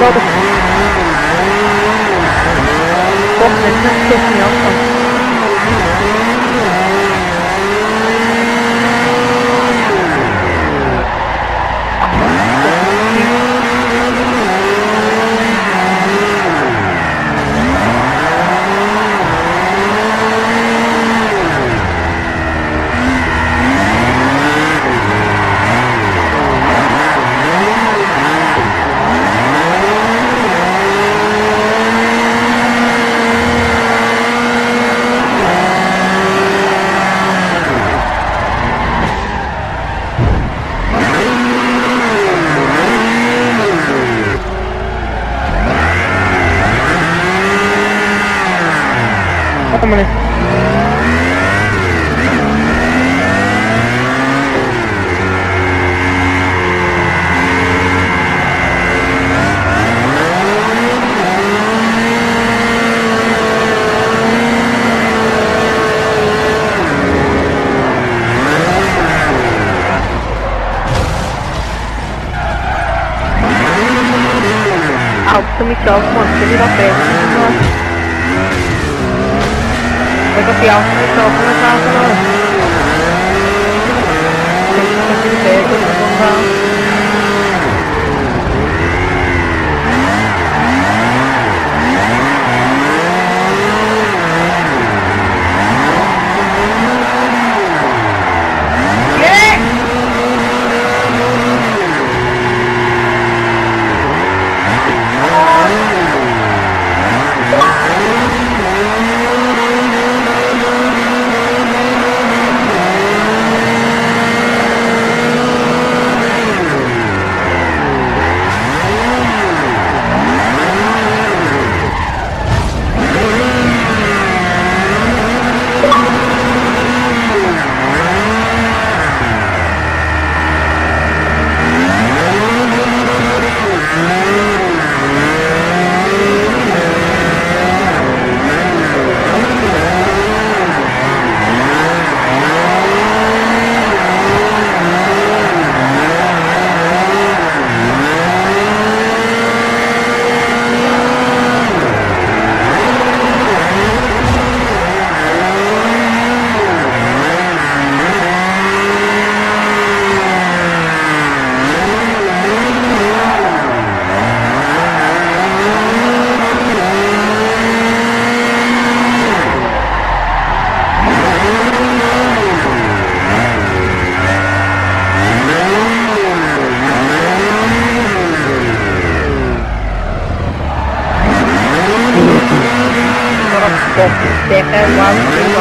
Tốt Tốt đến rất tốt nhóm không alto. Vámonos. Ah, o microfone, você virou perto. Nossa. Để có tiêu Nó không sao không sao Để có tiêu Để có sao. 在海王星上。